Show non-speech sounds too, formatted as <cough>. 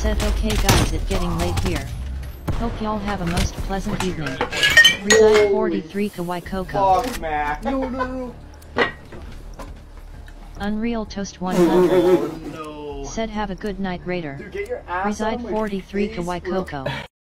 Said okay guys it getting late here. Hope y'all have a most pleasant evening. Reside 43 Kawaii Coco. Fuck, Mac. No, no, Unreal Toast <laughs> 100. Oh, no. Said have a good night Raider. Dude, Reside 43 Kawaii. Coco. <laughs>